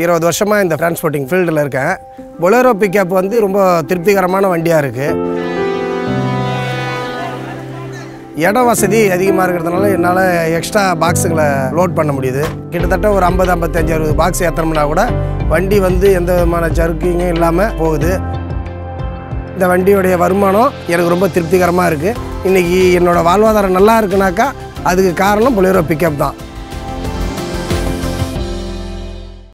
இருபது வருஷமாக இந்த டிரான்ஸ்போர்ட்டிங் ஃபீல்டில் இருக்கேன். பொலரோ பிக்கப் வந்து ரொம்ப திருப்திகரமான வண்டியாக இருக்குது இட வசதி அதிகமாக இருக்கிறதுனால என்னால் எக்ஸ்ட்ரா பாக்ஸுங்களை லோட் பண்ண முடியுது. கிட்டத்தட்ட ஒரு ஐம்பது ஐம்பத்தஞ்சு அறுபது பாக்ஸ் ஏற்றோம்னா கூட வண்டி வந்து எந்த விதமான ஜர்க்கிங்கும் இல்லாமல் போகுது. இந்த வண்டியுடைய வருமானம் எனக்கு ரொம்ப திருப்திகரமாக இருக்குது இன்றைக்கி என்னோடய வாழ்வாதாரம் நல்லா இருக்குனாக்கா அதுக்கு காரணம் பொலேரோ பிக்கப் தான்.